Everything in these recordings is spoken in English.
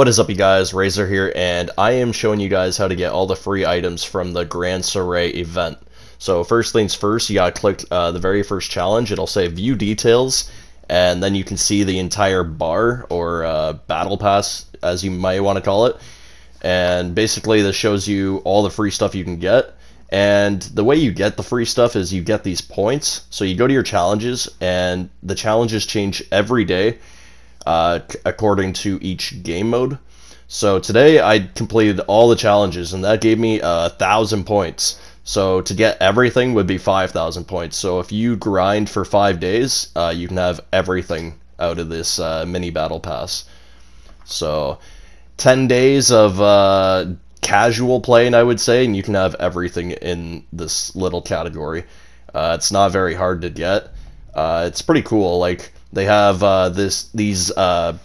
What is up you guys, Razor here, and I am showing you guys how to get all the free items from the Grand Soiree event. So first things first, you gotta click uh, the very first challenge, it'll say view details, and then you can see the entire bar, or uh, battle pass, as you might want to call it. And basically this shows you all the free stuff you can get. And the way you get the free stuff is you get these points. So you go to your challenges, and the challenges change every day uh, according to each game mode. So today I completed all the challenges, and that gave me a thousand points. So to get everything would be five thousand points. So if you grind for five days, uh, you can have everything out of this uh, mini battle pass. So ten days of uh, casual playing, I would say, and you can have everything in this little category. Uh, it's not very hard to get. Uh, it's pretty cool. Like they have uh, this these uh,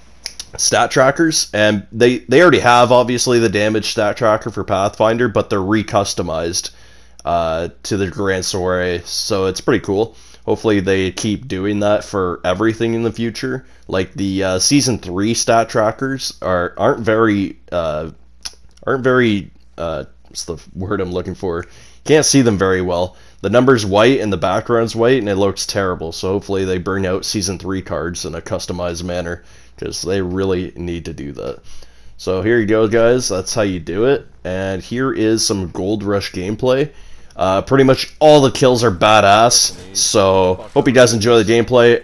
stat trackers, and they they already have obviously the damage stat tracker for Pathfinder, but they're recustomized uh, to the Grand Soiree, so it's pretty cool. Hopefully they keep doing that for everything in the future. Like the uh, season three stat trackers are aren't very uh, aren't very uh, what's the word I'm looking for? Can't see them very well the number's white and the background's white and it looks terrible. So hopefully they bring out season three cards in a customized manner because they really need to do that. So here you go, guys. That's how you do it. And here is some Gold Rush gameplay. Uh, pretty much all the kills are badass. So hope you guys enjoy the gameplay.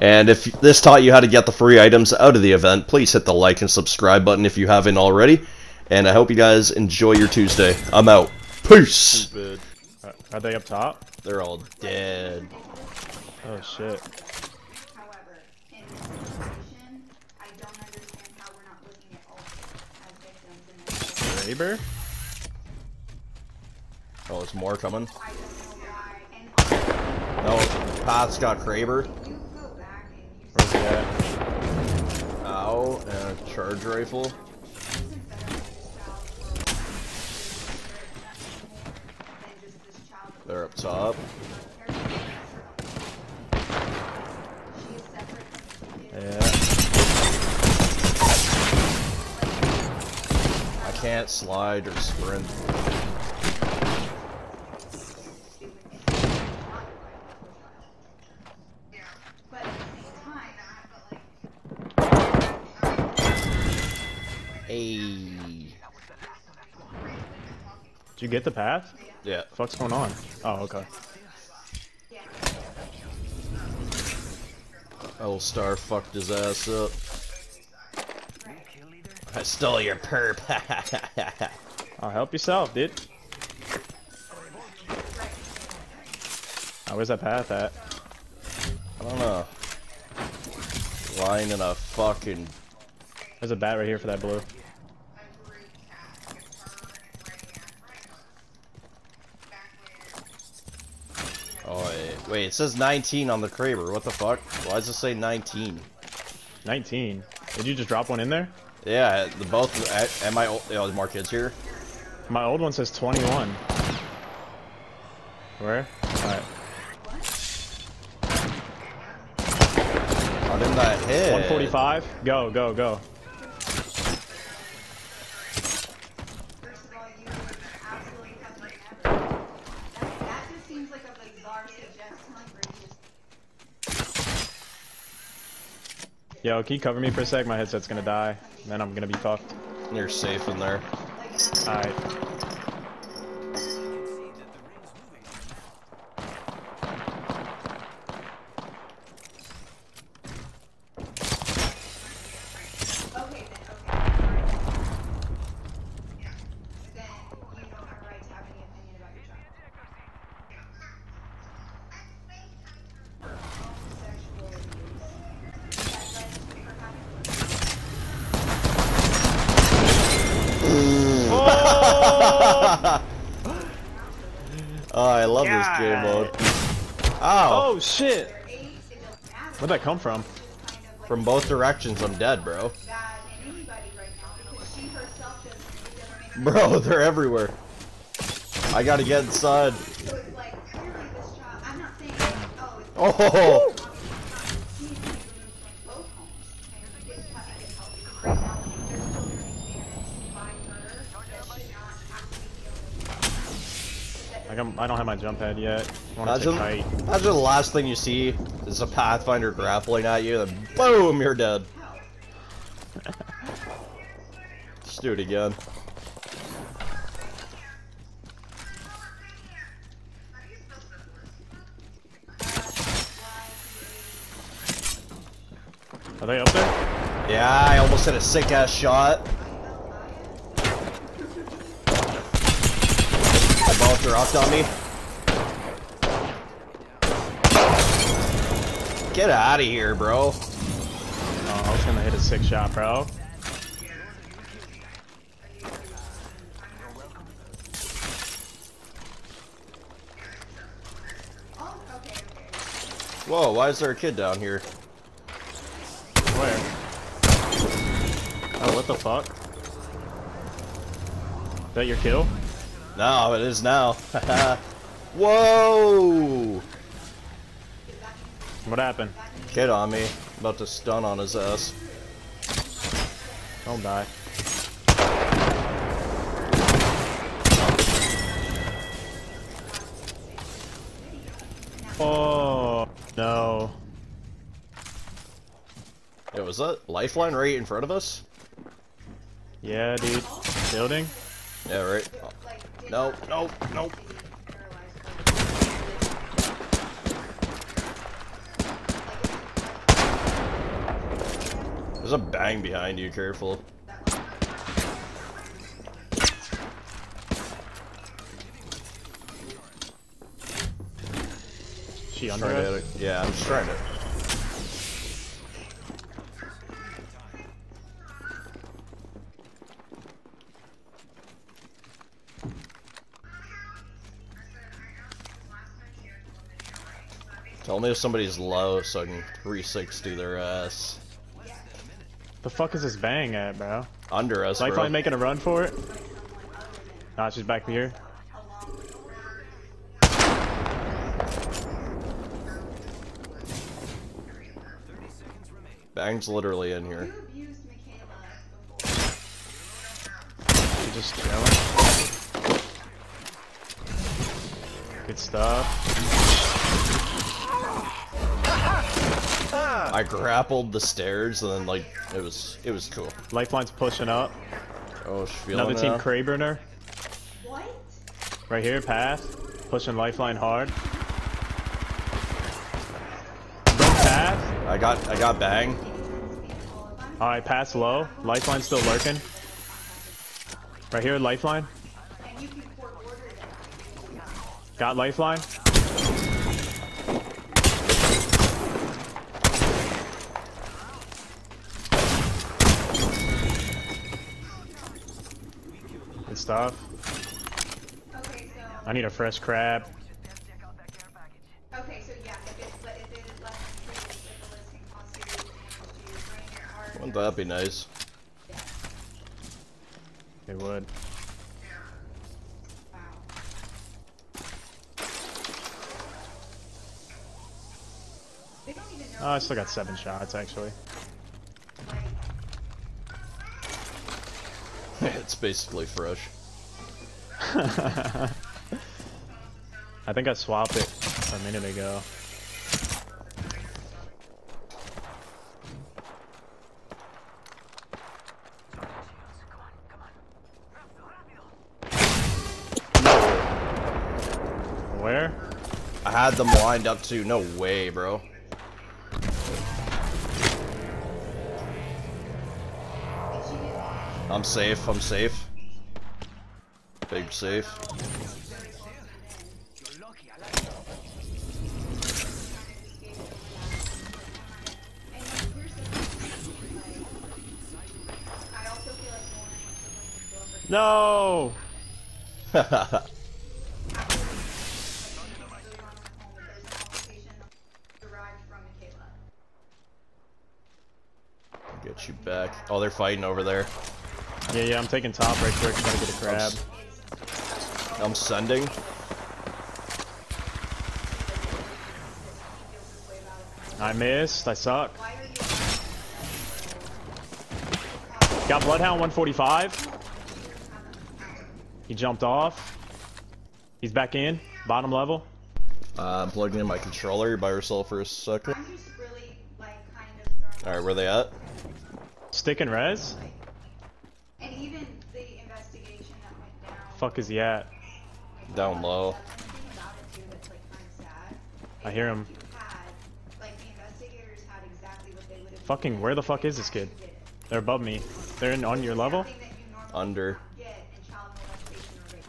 And if this taught you how to get the free items out of the event, please hit the like and subscribe button if you haven't already. And I hope you guys enjoy your Tuesday. I'm out. Peace. Are they up top? They're all dead. Oh shit. However, in this situation, I don't understand how we're not looking at all as victims in this. Raber? Oh, there's more coming. I don't know why. And No, oh, Path's got Kraber. you go back and you Where's he at? Ow, and a charge rifle. They're up top. Yeah. I can't slide or sprint. Hey. Did you get the path? Yeah. fuck's going on? Oh, okay. Old Star fucked his ass up. I stole your perp. Oh, help yourself, dude. Oh, where's that path at? I don't know. Lying in a fucking. There's a bat right here for that blue. Oh wait, it says 19 on the Kraber. What the fuck? Why does it say 19? 19. Did you just drop one in there? Yeah, the both. Uh, Am I? Oh, there's more kids here. My old one says 21. Where? Alright. How did that hit? 145. Go, go, go. first of all, you were absolutely fucking ever. That, that just seems like a bizarre suggestion for you just Yo, can you cover me for a sec? My headset's gonna die. Then I'm gonna be fucked. You're safe in there. Alright. Okay, then, okay. Yeah. Then you don't have a right to have any opinion about your child. Sexual abuse. That led to her having Oh, I love this game mode. Ow! Oh shit! age, it doesn't matter. Where'd that come from? Kind of like From both directions, I'm dead, bro. bad in anybody right now because she herself doesn't, it doesn't make Bro, they're everywhere. I gotta get inside. So it's like clearly this child. I'm not saying oh it's Oh! She needs to be removed from both homes. And get, get help right now. There's Like I'm, I don't have my jump head yet. I want to Imagine, imagine the last thing you see is a Pathfinder grappling at you, then boom, you're dead. Let's do it again. Are they up there? Yeah, I almost hit a sick ass shot. They both dropped on me. Get out of here, bro. Oh, I was gonna hit a six shot, bro. Oh, okay, okay. Whoa, why is there a kid down here? Where? Oh, what the fuck? Is that your kill? No, it is now. Whoa! What happened? Kid on me. About to stun on his ass. Don't die. Oh no. Yo, was that lifeline right in front of us? Yeah, dude. Building? Yeah, right. Nope, nope, nope. There's a bang behind you, careful. She under Trying to, yeah, I'm just trying to. Tell me if somebody's low so I can 360 their ass. The fuck is this bang at, bro? Under us, bro. Lifeline making a run for it? Nah, she's back here. Bang's literally in here. You abused Michaela before. She's just chilling. Good stuff. I grappled the stairs and then like it was it was cool. Lifeline's pushing up. Oh, she's feeling Another team that. Kraberner. What? Right here, path. Pushing Lifeline hard. Don't path. I got I got bang. Alright, pass low. Lifeline still lurking. Right here, Lifeline. And you can court order them. Got Lifeline. Good stuff. Okay, so. I need a fresh crab. Okay, so yeah, if it's but if it is less than three weeks, if the listing cause serious damage to your brain or heart. Wouldn't that be nice? It would. Wow. They don't even know. Oh, I still got seven shots actually. it's basically fresh. I think I swapped it a minute ago. Where? I had them lined up too. No way, bro. I'm safe. I'm safe. Big safe. and here's the thing, like, I also feel like Lauren wants to bring the girlfriend. No! derived from Michaela. Get you back. Oh, they're fighting over there. Yeah, yeah, I'm taking top right quick. Trying to get a crab. I'm sending. I missed. I suck. Why are you? Got Bloodhound 145. He jumped off. He's back in, bottom level. Uh, I'm plugging in my controller by yourself for a second. Really like kind of Alright, where they at? Stick and res? and even the investigation that went down. Fuck is he at? Down low. And the thing about it too that's like kind of sad. I hear him. you had, like the investigators had exactly what they would have. Fucking, where the fuck is this kid? They're above me. They're in, on your level? Something that you normally Under. don't get in child molestation or rape.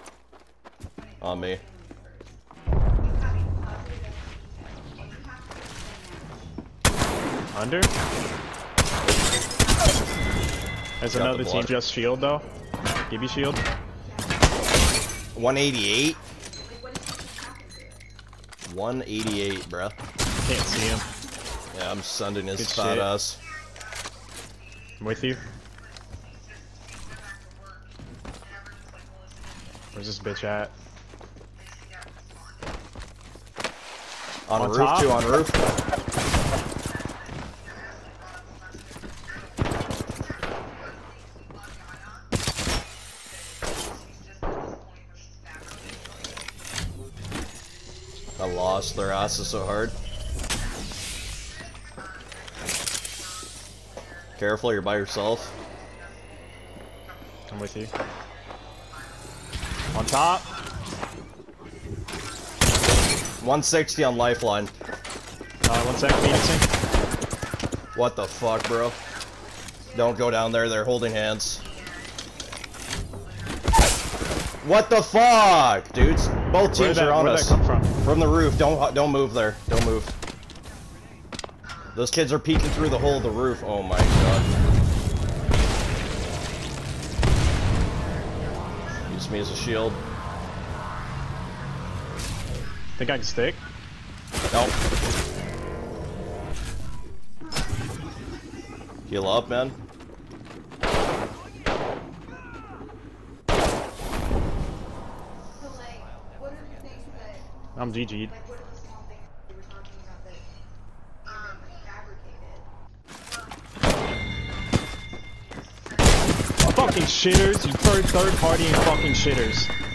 When it On me. to family members. You have a positive STD test, and you have to explain that. Under? There's Got the another team just shield though. Give you shield. 188? 188, bruh. Can't see him. Yeah, I'm sending his spot us. I'm with you. Where's this bitch at? On, on roof, top? too, on roof. Lost their asses so hard. Careful, you're by yourself. I'm with you. On top. 160 on lifeline. Uh, one sec, Phoenixing. What the fuck, bro? Don't go down there, they're holding hands. What the fuck, dudes? Both teams that, are on where'd us. that come from? From the roof. Don't don't move there. Don't move. Those kids are peeking through the hole of the roof. Oh my god. Use me as a shield. Think I can stick? Nope. Heal up, man. So like, what are the things that, I'm GG'd. like, what are the small things you were talking about that, um, like, fabricated? Fucking shitters, you third third party and fucking shitters.